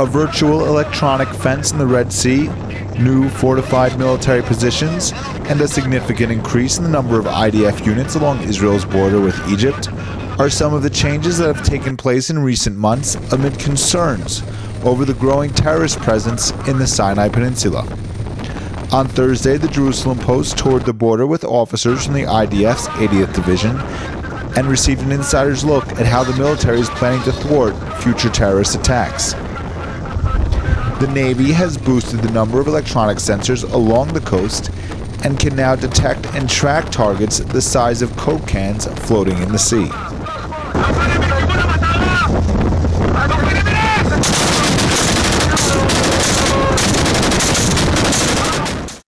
a virtual electronic fence in the Red Sea, new fortified military positions, and a significant increase in the number of IDF units along Israel's border with Egypt are some of the changes that have taken place in recent months amid concerns over the growing terrorist presence in the Sinai Peninsula. On Thursday, the Jerusalem Post toured the border with officers from the IDF's 80th Division and received an insider's look at how the military is planning to thwart future terrorist attacks. The Navy has boosted the number of electronic sensors along the coast and can now detect and track targets the size of Coke cans floating in the sea.